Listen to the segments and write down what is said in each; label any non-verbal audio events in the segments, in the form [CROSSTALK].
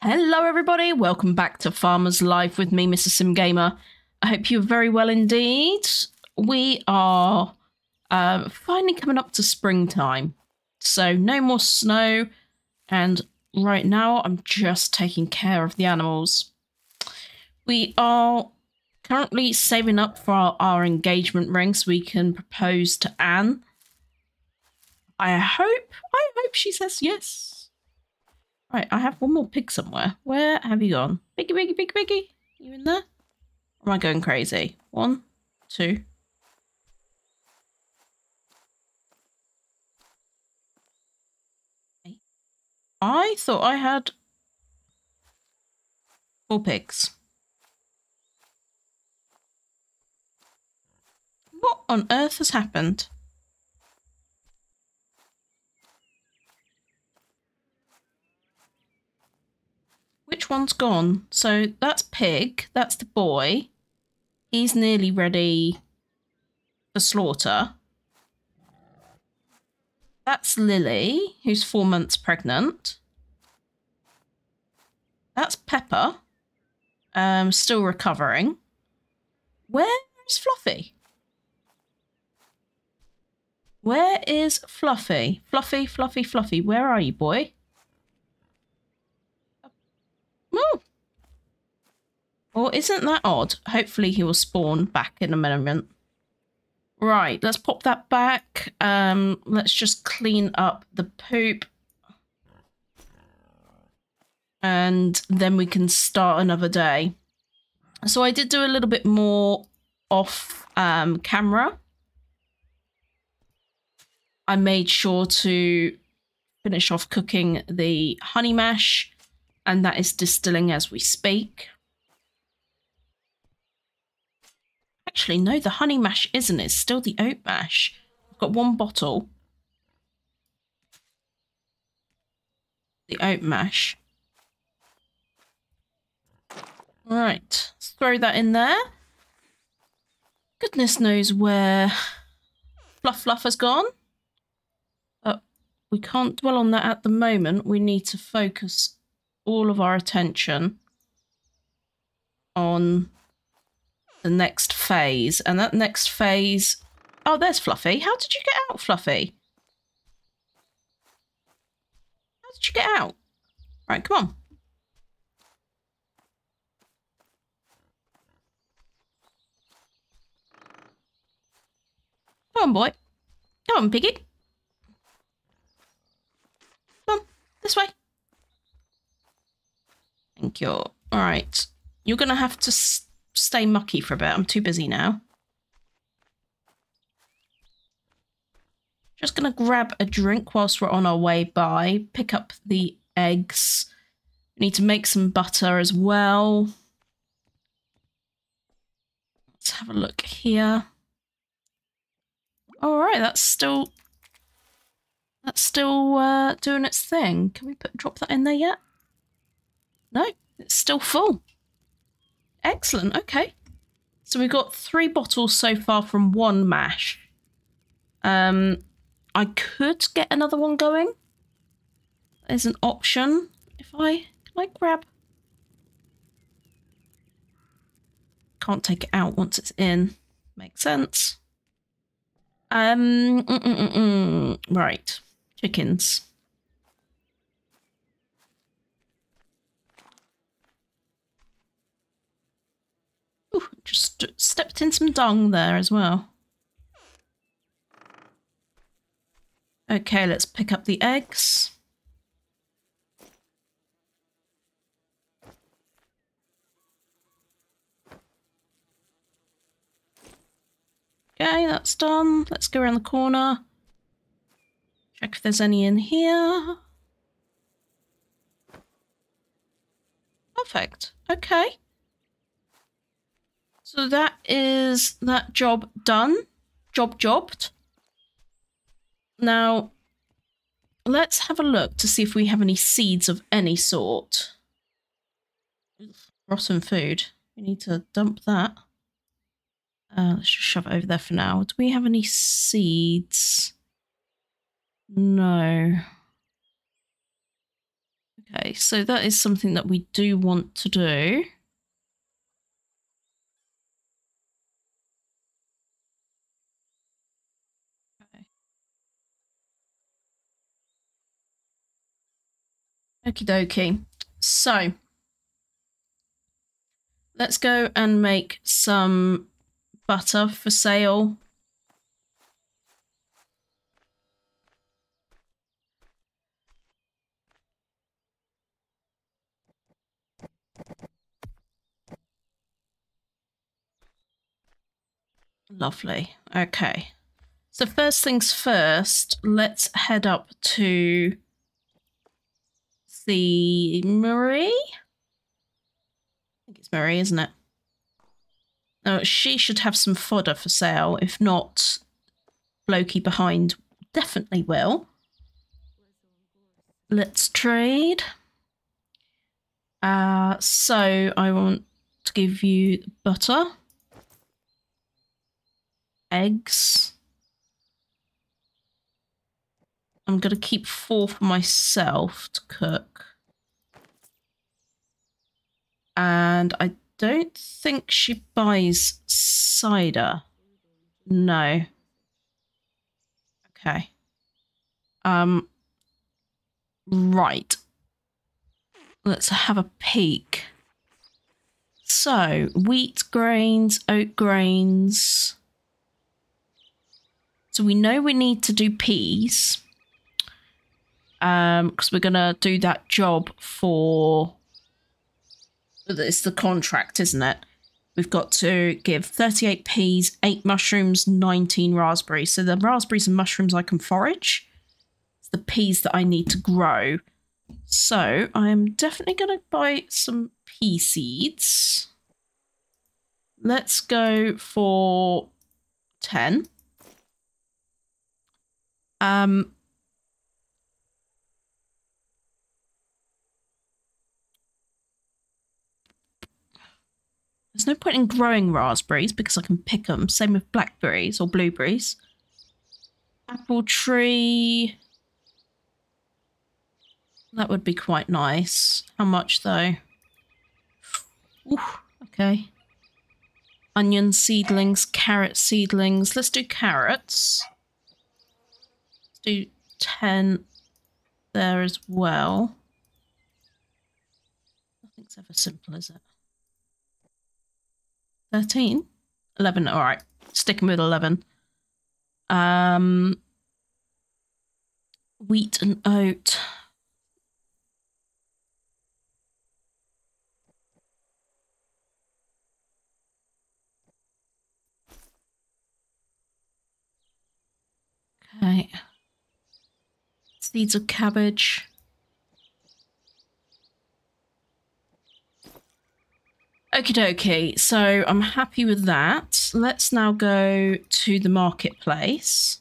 Hello, everybody. Welcome back to Farmers Life with me, Mrs Sim Gamer. I hope you're very well indeed. We are uh, finally coming up to springtime, so no more snow. And right now, I'm just taking care of the animals. We are currently saving up for our, our engagement ring so we can propose to Anne. I hope, I hope she says yes. Right, I have one more pig somewhere. Where have you gone? Piggy, piggy, piggy, piggy. You in there? Or am I going crazy? One, two. I thought I had four pigs. What on earth has happened? Which one's gone? So that's Pig. That's the boy. He's nearly ready for slaughter. That's Lily, who's four months pregnant. That's Pepper, um, still recovering. Where is Fluffy? Where is Fluffy? Fluffy, Fluffy, Fluffy, where are you, boy? Oh. Well, isn't that odd? Hopefully he will spawn back in a moment. Right, let's pop that back. Um, let's just clean up the poop. And then we can start another day. So I did do a little bit more off um, camera. I made sure to finish off cooking the honey mash and that is distilling as we speak. Actually, no, the honey mash isn't. It's still the oat mash. I've got one bottle. The oat mash. Right, let's throw that in there. Goodness knows where Fluff Fluff has gone. But we can't dwell on that at the moment. We need to focus all of our attention on the next phase. And that next phase... Oh, there's Fluffy. How did you get out, Fluffy? How did you get out? Right, come on. Come on, boy. Come on, piggy. Come on, this way. Thank you. All right. You're going to have to stay mucky for a bit. I'm too busy now. Just going to grab a drink whilst we're on our way by. Pick up the eggs. We need to make some butter as well. Let's have a look here. All right, that's still that's still uh, doing its thing. Can we put drop that in there yet? No, it's still full. Excellent, okay. So we've got three bottles so far from one mash. Um, I could get another one going. There's an option. If I, can I grab? Can't take it out once it's in. Makes sense. Um, mm -mm -mm right. Chickens. Ooh, [LAUGHS] just stepped in some dung there as well. Okay, let's pick up the eggs. Okay, that's done. Let's go around the corner. Check if there's any in here. Perfect. Okay. So that is that job done. Job jobbed. Now, let's have a look to see if we have any seeds of any sort. Rotten food. We need to dump that. Uh, let's just shove it over there for now. Do we have any seeds? No. Okay, so that is something that we do want to do. Okie dokie. So let's go and make some butter for sale. Lovely. Okay. So first things first, let's head up to the Marie. I think it's Marie, isn't it? Now, she should have some fodder for sale. If not, Blokey behind definitely will. Let's trade. Uh, so I want to give you butter, eggs. I'm going to keep four for myself to cook. And I don't think she buys cider. No. Okay. Um. Right. Let's have a peek. So, wheat grains, oat grains. So we know we need to do peas um because we're gonna do that job for it's the contract isn't it? We've got to give 38 peas 8 mushrooms 19 raspberries. So the raspberries and mushrooms i can forage. It's the peas that i need to grow. So i am definitely going to buy some pea seeds. Let's go for 10 um There's no point in growing raspberries because I can pick them. Same with blackberries or blueberries. Apple tree. That would be quite nice. How much though? Ooh, okay. Onion seedlings, carrot seedlings. Let's do carrots. Let's do 10 there as well. Nothing's ever simple, is it? 13? 11. All right. Sticking with 11. Um, wheat and oat. Okay. Seeds of cabbage. Okie dokie. So I'm happy with that. Let's now go to the marketplace.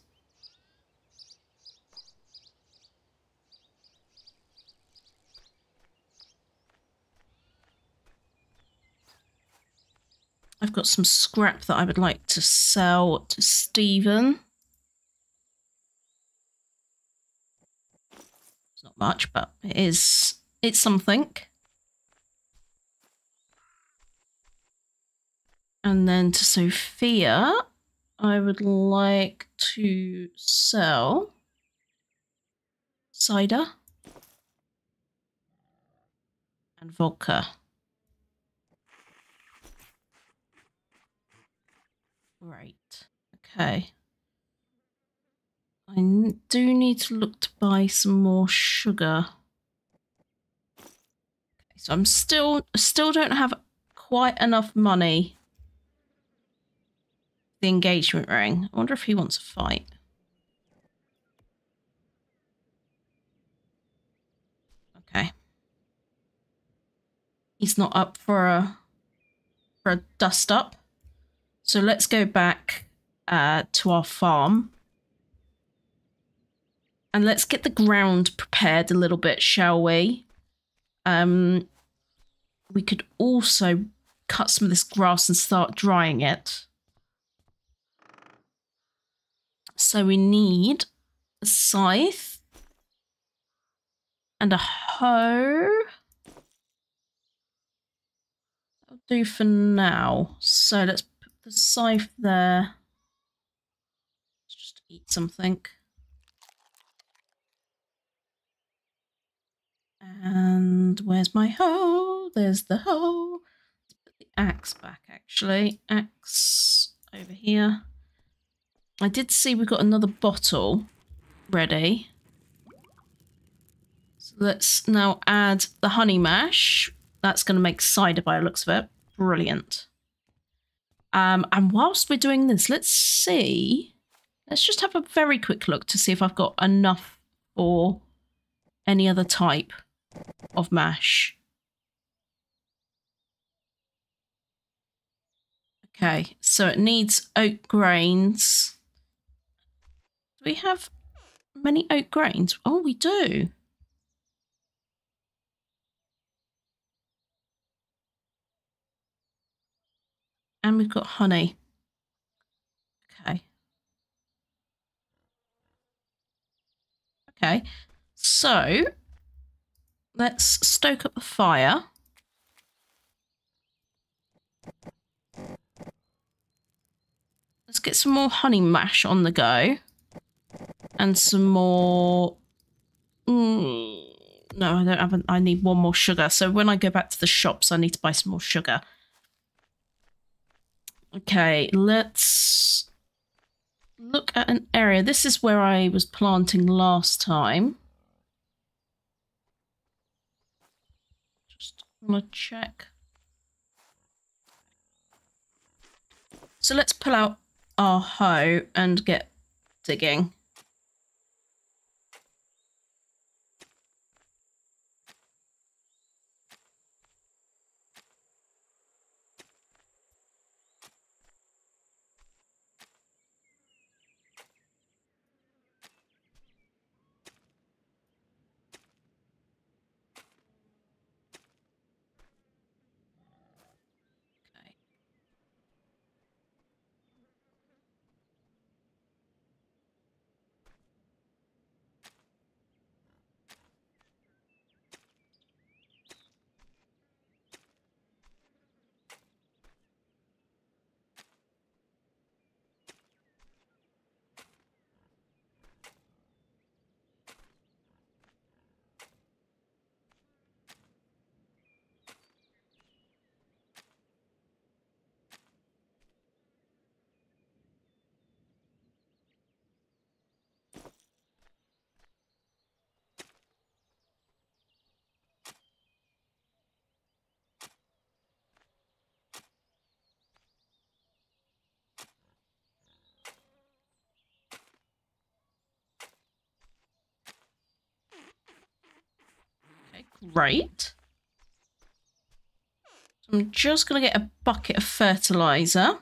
I've got some scrap that I would like to sell to Stephen. It's not much, but it is it's something. And then to Sophia, I would like to sell cider and vodka. Right. Okay. I do need to look to buy some more sugar. Okay, so I'm still still don't have quite enough money the engagement ring. I wonder if he wants a fight. Okay. He's not up for a for a dust up. So let's go back uh, to our farm. And let's get the ground prepared a little bit, shall we? Um, we could also cut some of this grass and start drying it. So we need a scythe. and a hoe. That'll do for now. So let's put the scythe there. Let's just eat something. And where's my hoe? There's the hoe. Let's put the axe back actually. Axe over here. I did see we've got another bottle ready. So let's now add the honey mash. That's going to make cider by the looks of it. Brilliant. Um, and whilst we're doing this, let's see. Let's just have a very quick look to see if I've got enough for any other type of mash. Okay, so it needs oat grains. We have many oat grains? Oh, we do. And we've got honey. Okay. Okay, so let's stoke up the fire. Let's get some more honey mash on the go. And some more... Mm, no, I don't have... I need one more sugar. So when I go back to the shops, I need to buy some more sugar. Okay, let's look at an area. This is where I was planting last time. Just want to check. So let's pull out our hoe and get digging. Great. I'm just going to get a bucket of fertilizer.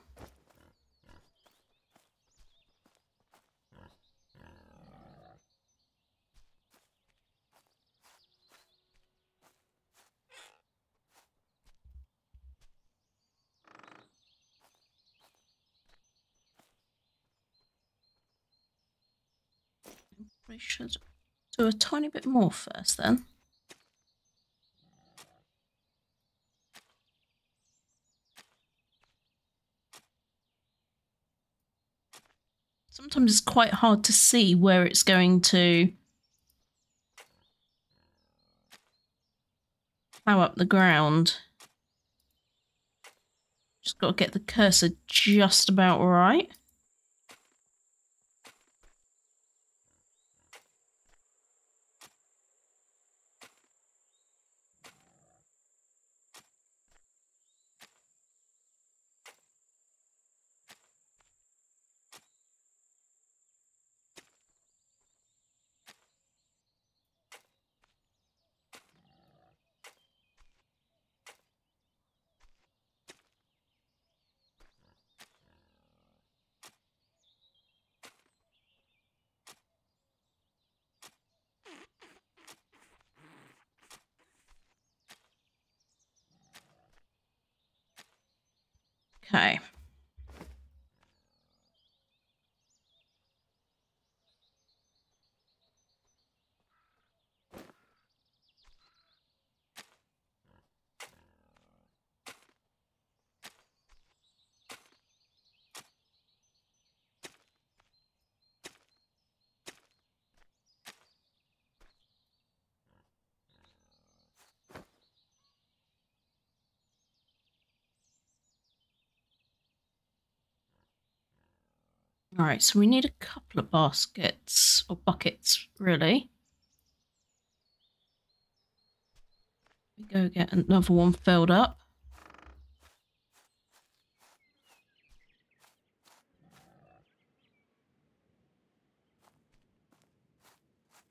We should do a tiny bit more first then. Sometimes it's quite hard to see where it's going to plow up the ground. Just got to get the cursor just about right. Okay. All right, so we need a couple of baskets or buckets, really. We go get another one filled up.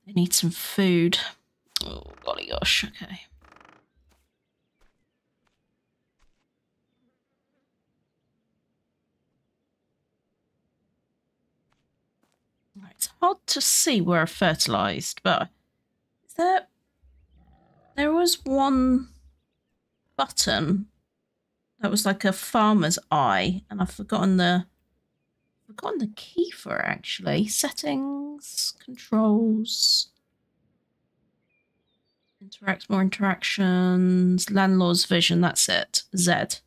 I need some food. Oh, golly gosh, okay. Right, it's hard to see where I fertilized, but there there was one button that was like a farmer's eye, and I've forgotten the forgotten the key for it actually. Settings, controls, interact more interactions, landlord's vision. That's it. Z. Okay,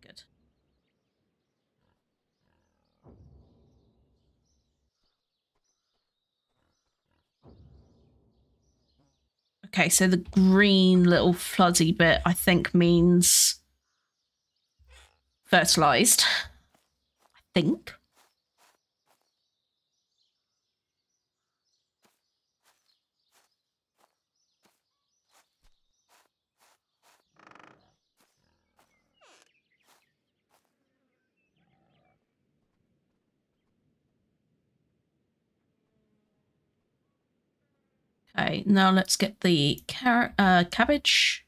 good. Okay, so the green little fuzzy bit I think means fertilized. I think. Okay, now let's get the carrot, uh, cabbage.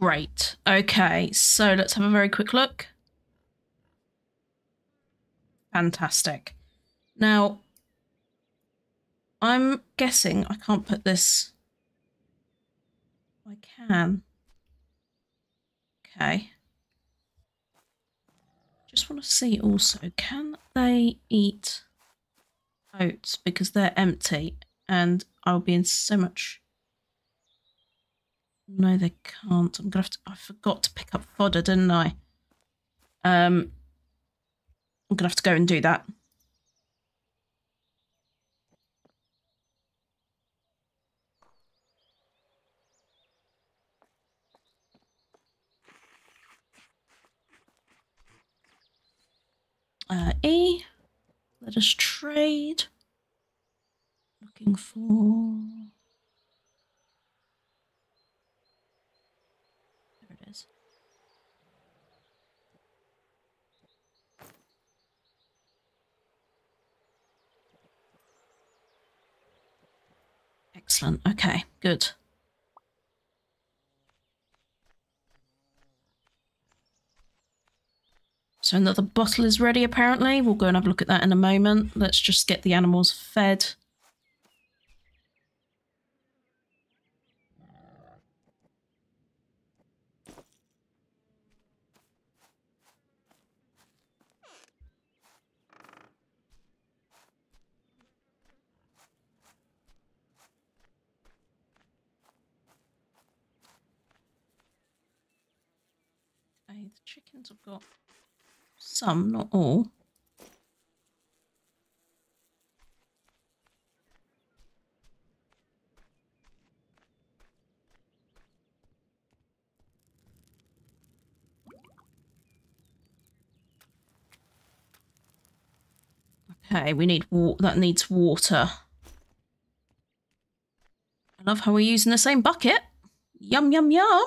Great. Okay, so let's have a very quick look. Fantastic. Now, I'm guessing I can't put this. I can. Okay. Just want to see also, can they eat oats because they're empty and I'll be in so much. No, they can't. I'm gonna have to. I forgot to pick up fodder, didn't I? Um, I'm gonna have to go and do that. Uh, E. Let us trade. Looking for. There it is. Excellent. Okay, good. So another bottle is ready apparently. We'll go and have a look at that in a moment. Let's just get the animals fed. Okay, the chickens have got some, not all. Okay, we need water. That needs water. I love how we're using the same bucket. Yum, yum, yum.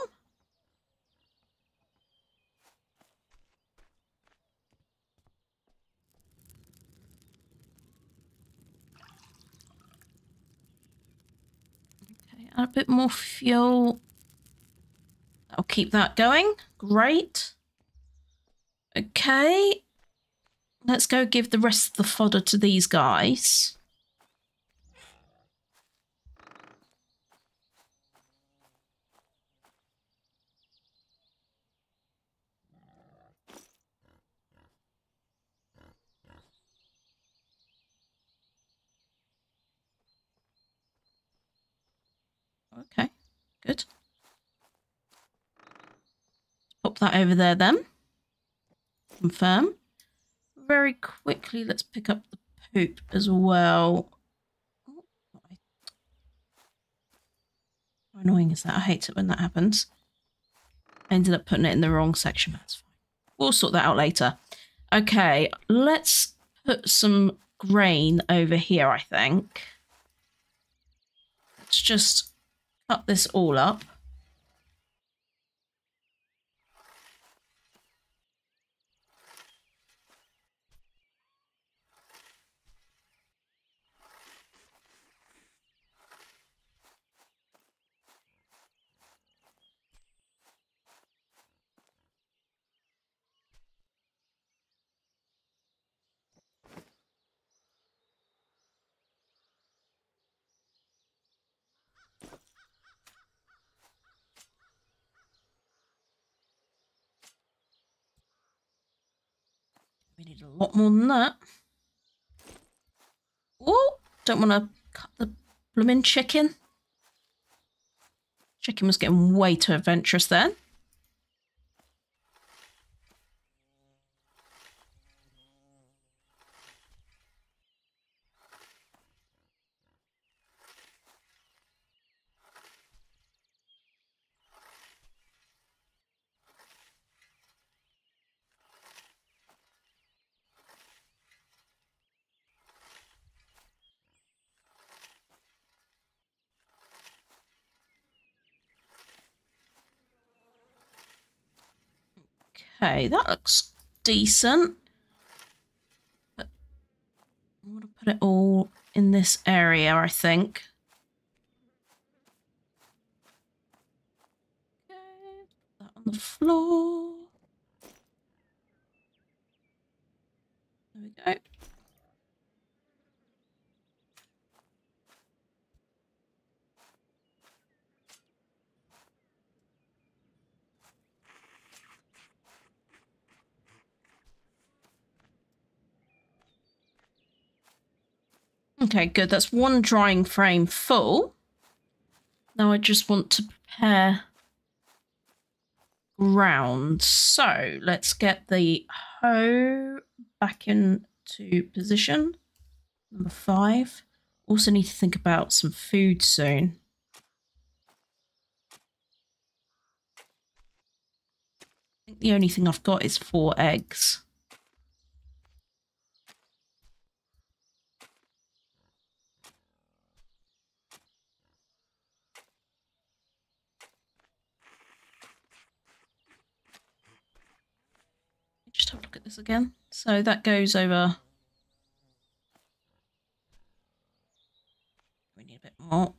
Okay, add a bit more fuel. I'll keep that going. Great. Okay. Let's go give the rest of the fodder to these guys. Okay, good. Pop that over there then. Confirm. Very quickly, let's pick up the poop as well. How annoying is that? I hate it when that happens. I ended up putting it in the wrong section. That's fine. We'll sort that out later. Okay, let's put some grain over here, I think. Let's just cut this all up. We need a lot more than that. Oh, don't want to cut the blooming chicken. Chicken was getting way too adventurous then. Okay, that looks decent. But I'm going to put it all in this area, I think. Okay, that on the floor. There we go. Okay, good. That's one drying frame full. Now I just want to prepare ground. So let's get the hoe back into position. Number five. Also need to think about some food soon. I think the only thing I've got is four eggs. Just have a look at this again. So that goes over. We need a bit more.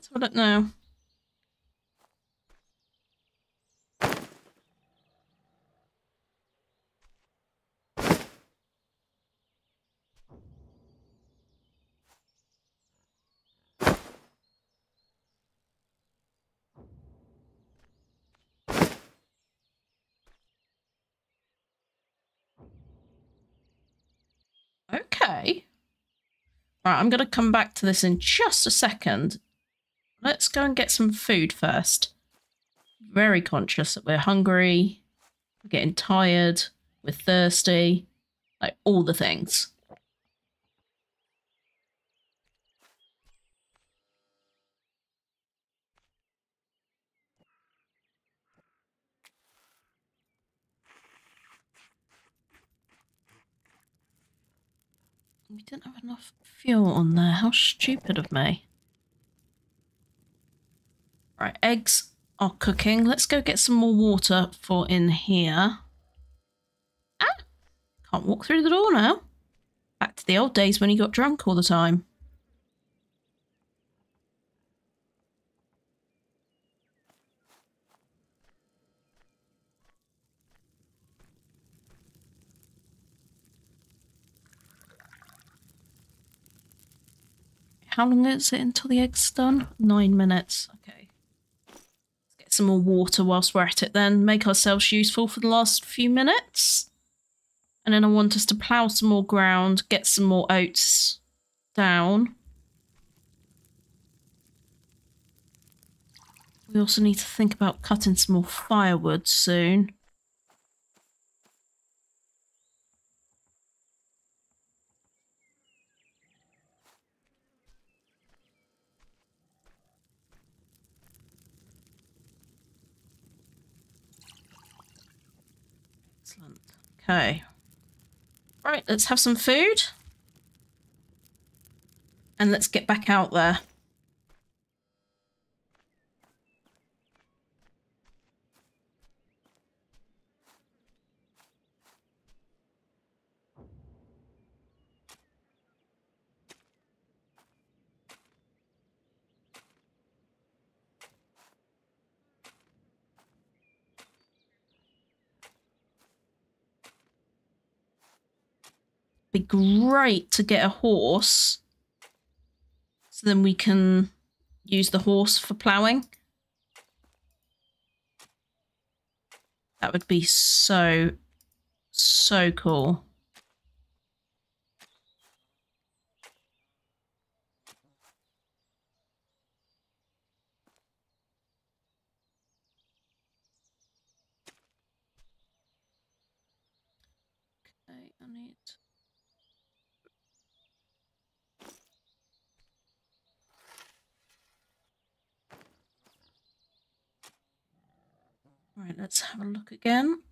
Let's a look now. Okay. Right, I'm going to come back to this in just a second. Let's go and get some food first. Very conscious that we're hungry, we're getting tired, we're thirsty, like all the things. We didn't have enough fuel on there. How stupid of me. Right, eggs are cooking. Let's go get some more water for in here. Ah, can't walk through the door now. Back to the old days when he got drunk all the time. How long is it until the egg's done? Nine minutes. Okay. Some more water whilst we're at it then. Make ourselves useful for the last few minutes. And then I want us to plough some more ground, get some more oats down. We also need to think about cutting some more firewood soon. Excellent. Okay. Right, let's have some food. And let's get back out there. Be great to get a horse. So then we can use the horse for ploughing. That would be so, so cool. Okay, I need... Right, let's have a look again.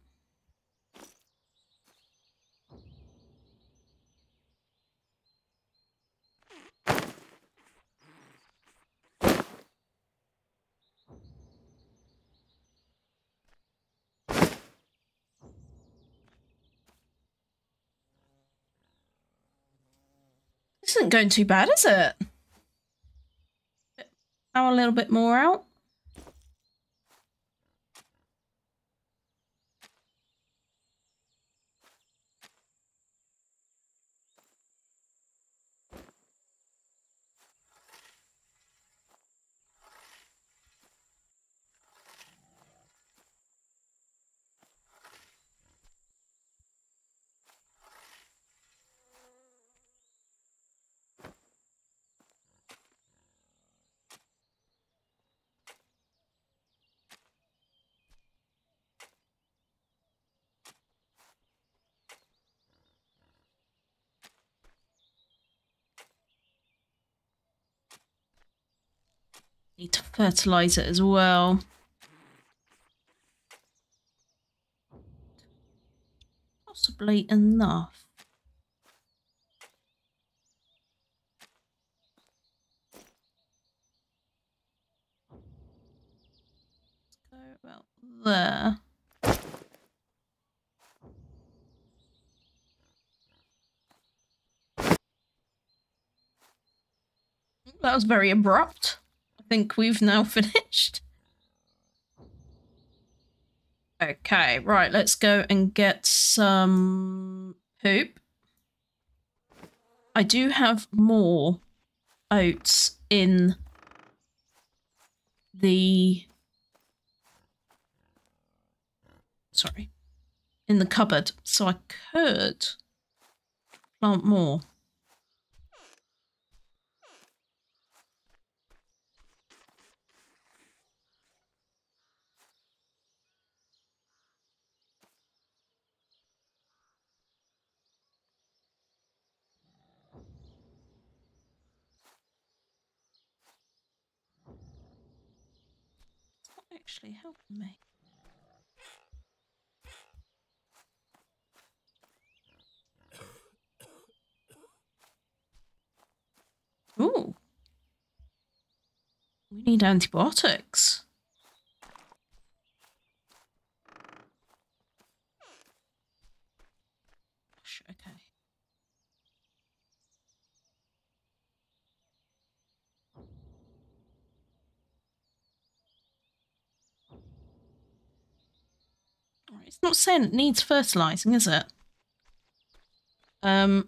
This isn't going too bad, is it? Now a little bit more out. Need to fertilize it as well. Possibly enough. Let's go about there. That was very abrupt think we've now [LAUGHS] finished. Okay, right, let's go and get some poop. I do have more oats in the... Sorry. In the cupboard, so I could plant more. Actually helping me. [COUGHS] Ooh. We need antibiotics. It's not saying it needs fertilizing, is it? Um.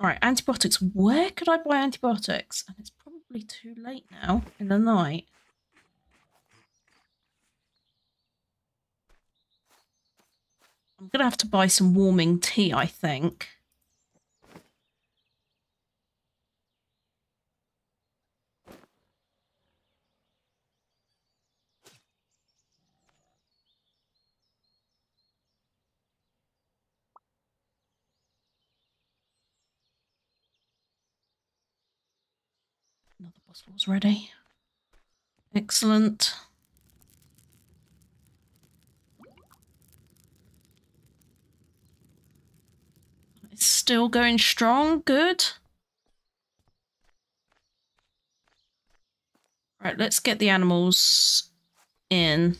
Right, antibiotics. Where could I buy antibiotics? And it's probably too late now in the night. I'm going to have to buy some warming tea, I think. Another bottle's ready. Excellent. It's still going strong. Good. Right, let's get the animals in.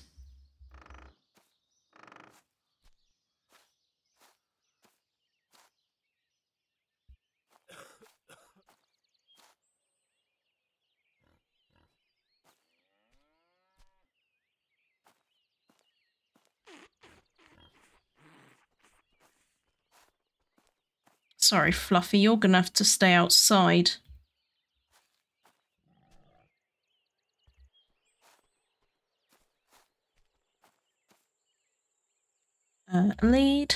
Sorry, Fluffy, you're going to have to stay outside. Uh, lead.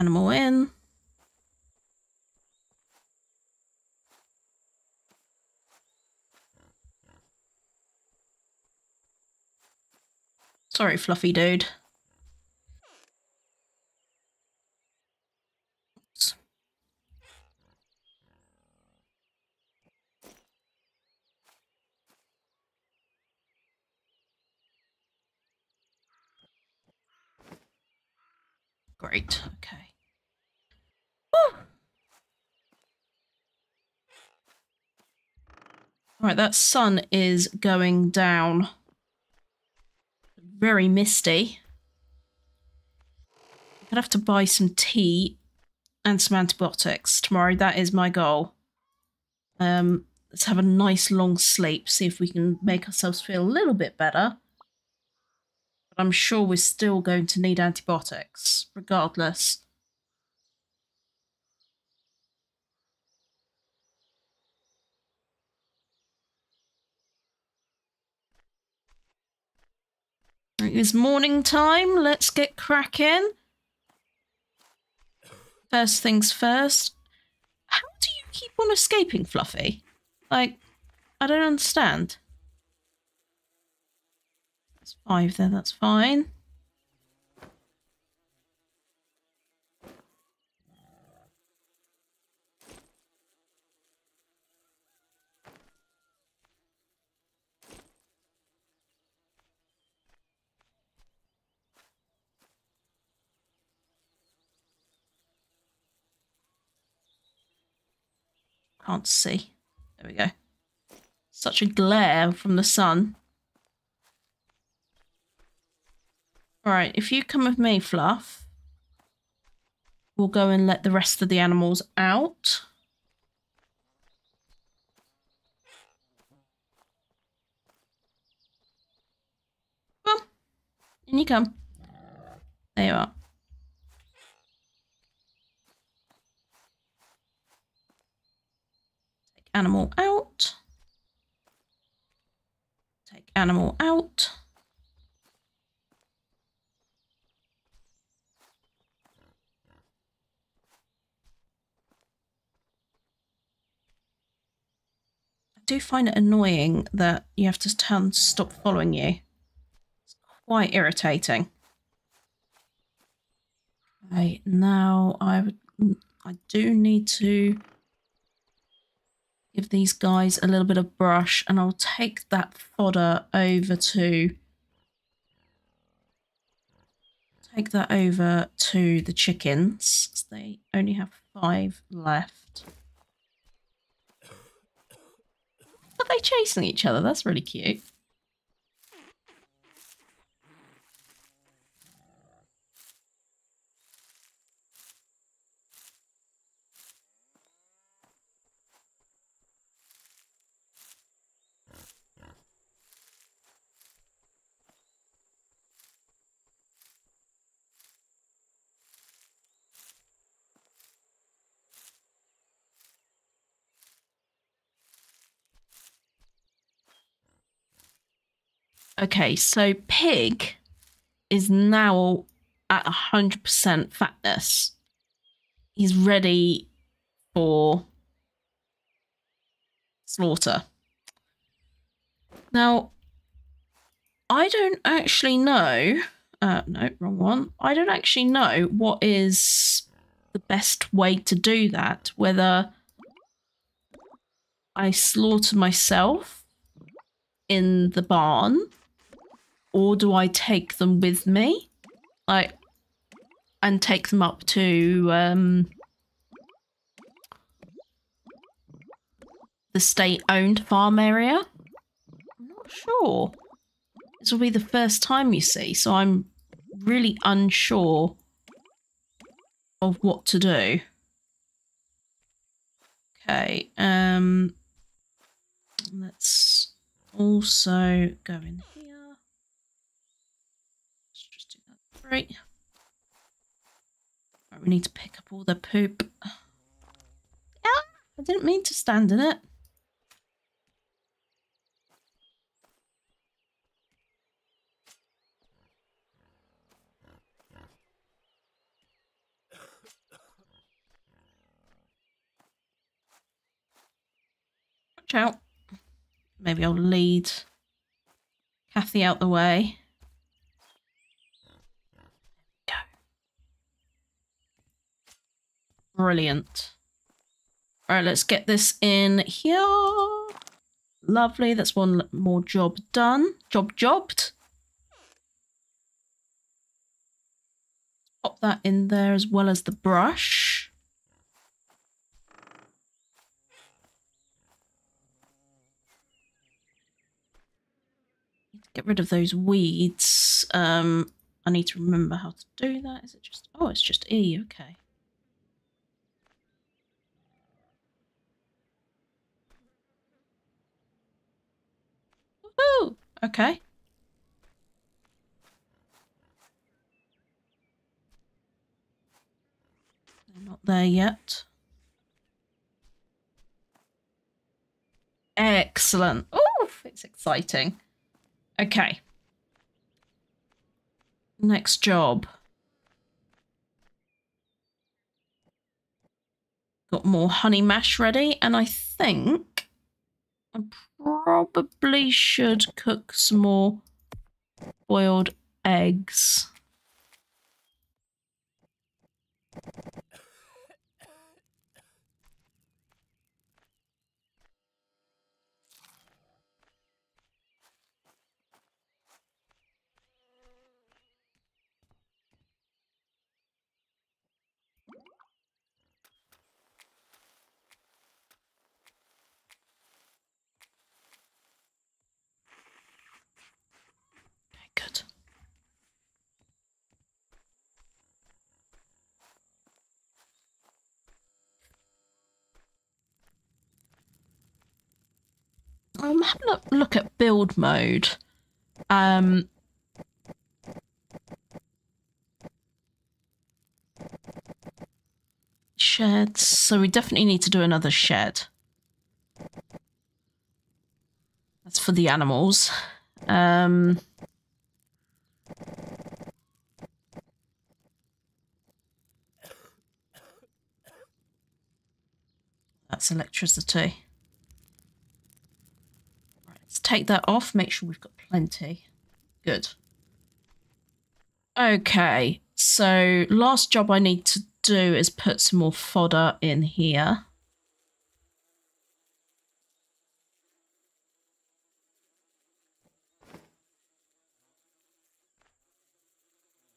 Animal in. Sorry, Fluffy dude. Great. Okay. Woo! All right, that sun is going down. Very misty. I'm gonna have to buy some tea and some antibiotics tomorrow. That is my goal. Um, let's have a nice long sleep. See if we can make ourselves feel a little bit better. But I'm sure we're still going to need antibiotics, regardless. It is morning time. Let's get cracking. First things first. How do you keep on escaping, Fluffy? Like, I don't understand That's five there, that's fine. Can't see. There we go. Such a glare from the sun. Alright, if you come with me, Fluff, we'll go and let the rest of the animals out. Come in you come. There you are. Animal out. Take animal out. I do find it annoying that you have to turn to stop following you. It's quite irritating. Okay, now I would I do need to give these guys a little bit of brush and I'll take that fodder over to take that over to the chickens. They only have five left. Are they chasing each other? That's really cute. Okay, so pig is now at 100% fatness. He's ready for slaughter. Now, I don't actually know. Uh, no, wrong one. I don't actually know what is the best way to do that. Whether I slaughter myself in the barn, or do I take them with me, like, and take them up to um, the state-owned farm area? I'm not sure. This will be the first time you see, so I'm really unsure of what to do. Okay, um, let's also go in here. Let's just right. We need to pick up all the poop. Ah, I didn't mean to stand in it. Watch out. Maybe I'll lead Kathy out the way. Brilliant. All right, let's get this in here. Lovely. That's one more job done. Job jobbed. Pop that in there as well as the brush. get rid of those weeds. Um, I need to remember how to do that. Is it just... Oh, it's just E. Okay. Okay. They're not there yet. Excellent. Oh, it's exciting. Okay. Next job. Got more honey mash ready, and I think I probably should cook some more boiled eggs. Good. I'm having a look at build mode. Um, sheds. So we definitely need to do another shed. That's for the animals. Um, that's electricity. Take that off, make sure we've got plenty. Good. Okay, so last job I need to do is put some more fodder in here.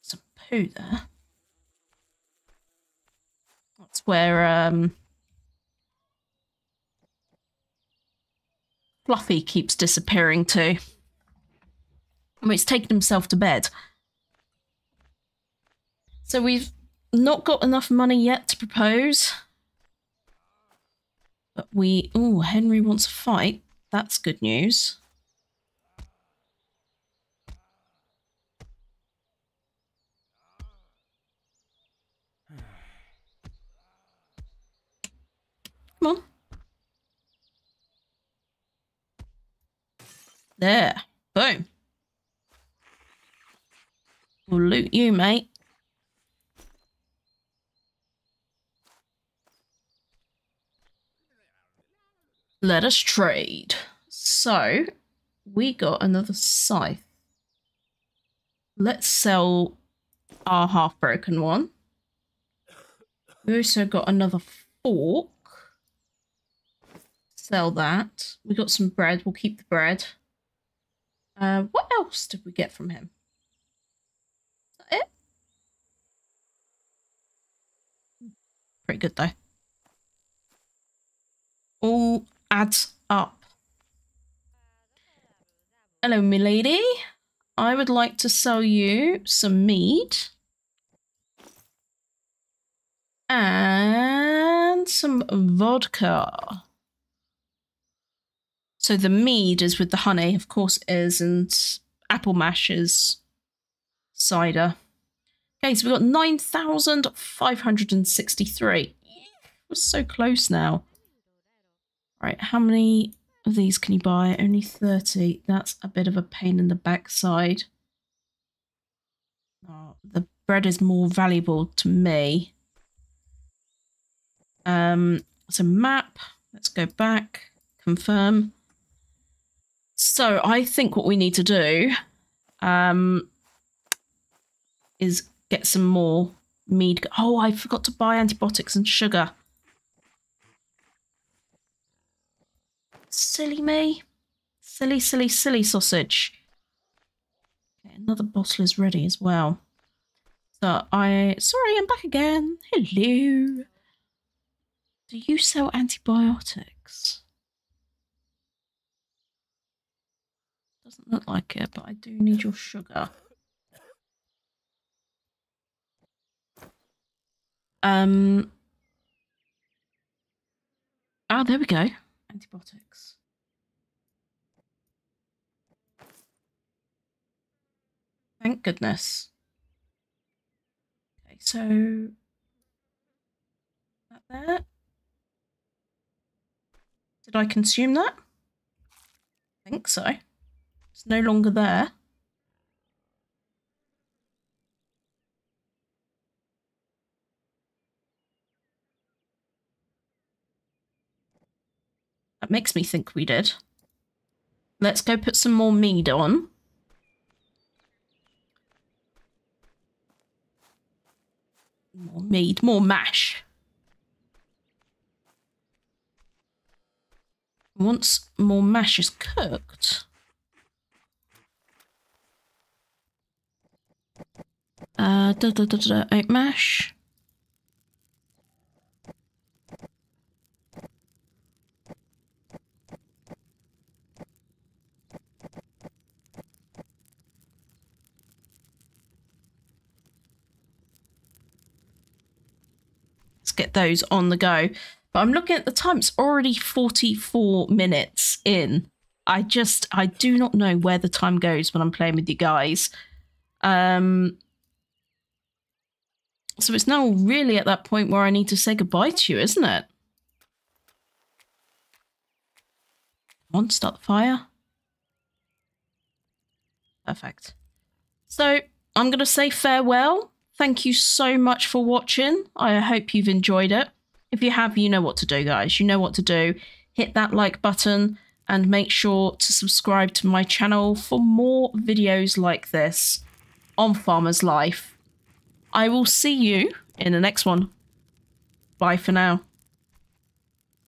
Some poo there. That's where um Fluffy keeps disappearing to. I mean, it's taken himself to bed. So we've not got enough money yet to propose. But we... Oh, Henry wants a fight. That's good news. Come on. There. Boom. We'll loot you, mate. Let us trade. So, we got another scythe. Let's sell our half-broken one. We also got another fork. Sell that. We got some bread. We'll keep the bread. Uh, what else did we get from him? It? Pretty good though. All adds up. Hello, milady. I would like to sell you some mead. And some vodka. So the mead is with the honey, of course it is, and apple mash is cider. Okay, so we've got 9,563. We're so close now. Right, how many of these can you buy? Only 30. That's a bit of a pain in the backside. Oh, the bread is more valuable to me. Um, so map. Let's go back. Confirm. So I think what we need to do um, is get some more mead. Oh, I forgot to buy antibiotics and sugar. Silly me. Silly, silly, silly sausage. Okay, another bottle is ready as well. So I... Sorry, I'm back again. Hello. Do you sell antibiotics? Doesn't look like it, but I do need your sugar. Um. Ah, there we go. Antibiotics. Thank goodness. Okay, so that there. Did I consume that? I think so. It's no longer there. That makes me think we did. Let's go put some more mead on. More mead, more mash. Once more mash is cooked, Uh, da, da, da, da, oat mash. Let's get those on the go. But I'm looking at the time, it's already 44 minutes in. I just, I do not know where the time goes when I'm playing with you guys. Um, so it's now really at that point where I need to say goodbye to you, isn't it? Come on, start the fire. Perfect. So I'm going to say farewell. Thank you so much for watching. I hope you've enjoyed it. If you have, you know what to do, guys. You know what to do. Hit that like button and make sure to subscribe to my channel for more videos like this on Farmer's Life. I will see you in the next one. Bye for now.